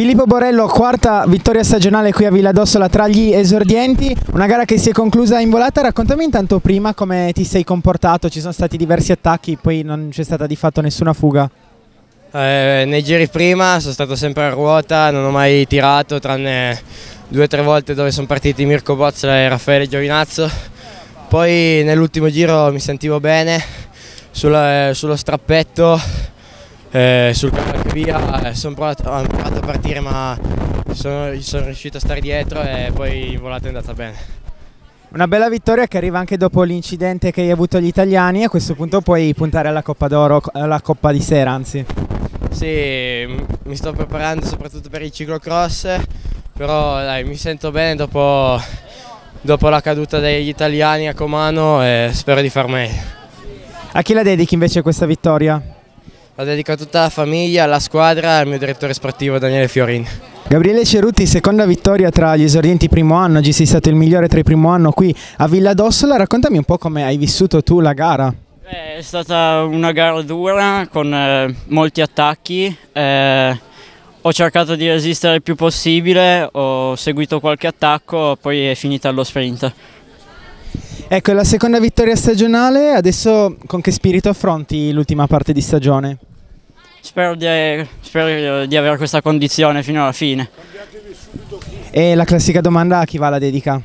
Filippo Borello, quarta vittoria stagionale qui a Villa d'Ossola tra gli esordienti, una gara che si è conclusa in volata, raccontami intanto prima come ti sei comportato, ci sono stati diversi attacchi, poi non c'è stata di fatto nessuna fuga. Eh, nei giri prima sono stato sempre a ruota, non ho mai tirato tranne due o tre volte dove sono partiti Mirko Bozza e Raffaele Giovinazzo, poi nell'ultimo giro mi sentivo bene sullo, sullo strappetto eh, sul via, eh, sono provato, ho provato a partire ma sono, sono riuscito a stare dietro e poi in volata è andata bene. Una bella vittoria che arriva anche dopo l'incidente che hai avuto agli italiani, a questo punto puoi puntare alla Coppa d'Oro, alla Coppa di Sera anzi. Sì, mi sto preparando soprattutto per il ciclocross, però dai, mi sento bene dopo, dopo la caduta degli italiani a Comano e spero di far meglio. A chi la dedichi invece questa vittoria? La dedico a tutta la famiglia, alla squadra e al mio direttore sportivo Daniele Fiorin. Gabriele Cerutti, seconda vittoria tra gli esordienti primo anno, oggi sei stato il migliore tra i primo anno qui a Villa d'Ossola, raccontami un po' come hai vissuto tu la gara. È stata una gara dura con eh, molti attacchi, eh, ho cercato di resistere il più possibile, ho seguito qualche attacco, poi è finita allo sprint. Ecco, la seconda vittoria stagionale, adesso con che spirito affronti l'ultima parte di stagione? Spero di, spero di avere questa condizione fino alla fine. E la classica domanda a chi va la dedica?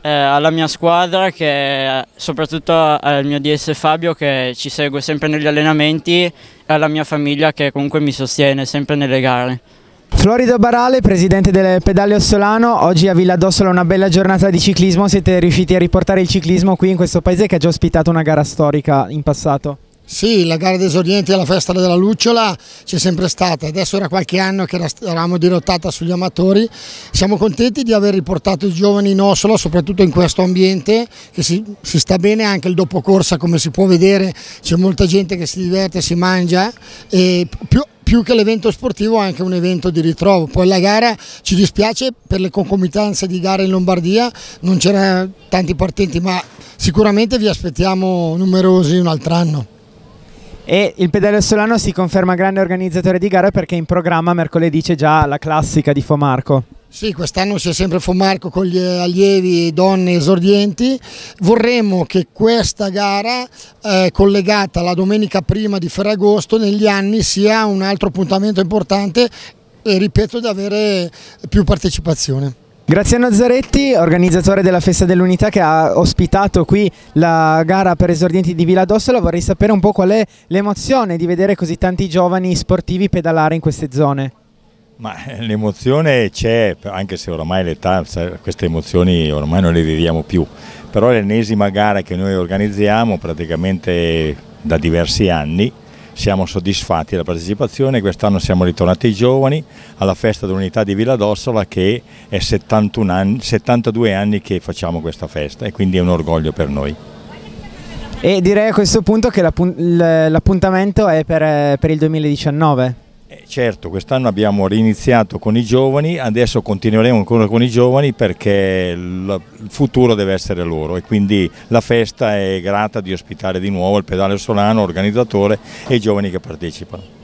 Eh, alla mia squadra, che, soprattutto al mio DS Fabio che ci segue sempre negli allenamenti e alla mia famiglia che comunque mi sostiene sempre nelle gare. Florido Barale, presidente del Pedale Ossolano, oggi a Villa d'Ossola una bella giornata di ciclismo, siete riusciti a riportare il ciclismo qui in questo paese che ha già ospitato una gara storica in passato? Sì, la gara d'esordienti alla festa della Lucciola c'è sempre stata, adesso era qualche anno che eravamo dirottata sugli amatori, siamo contenti di aver riportato i giovani in Ossola, soprattutto in questo ambiente, che si, si sta bene anche il dopo corsa come si può vedere, c'è molta gente che si diverte, si mangia e più, più che l'evento sportivo anche un evento di ritrovo. Poi la gara ci dispiace per le concomitanze di gare in Lombardia, non c'erano tanti partenti ma sicuramente vi aspettiamo numerosi un altro anno. E il Pedale Solano si conferma grande organizzatore di gara perché in programma mercoledì c'è già la classica di Fomarco. Sì, quest'anno c'è sempre Fomarco con gli allievi, donne esordienti. Vorremmo che questa gara eh, collegata alla domenica prima di Ferragosto negli anni sia un altro appuntamento importante e ripeto di avere più partecipazione. Graziano Zaretti, organizzatore della Festa dell'Unità che ha ospitato qui la gara per esordienti di Villa d'Ossola, vorrei sapere un po' qual è l'emozione di vedere così tanti giovani sportivi pedalare in queste zone. Eh, l'emozione c'è, anche se oramai l'età, queste emozioni ormai non le viviamo più, però è l'ennesima gara che noi organizziamo praticamente da diversi anni siamo soddisfatti della partecipazione, quest'anno siamo ritornati giovani alla festa dell'unità di Villa d'Ossola che è 71 anni, 72 anni che facciamo questa festa e quindi è un orgoglio per noi. E direi a questo punto che l'appuntamento è per, per il 2019. Eh, certo, quest'anno abbiamo riniziato con i giovani, adesso continueremo ancora con i giovani perché il futuro deve essere loro e quindi la festa è grata di ospitare di nuovo il pedale solano, organizzatore e i giovani che partecipano.